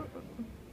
何?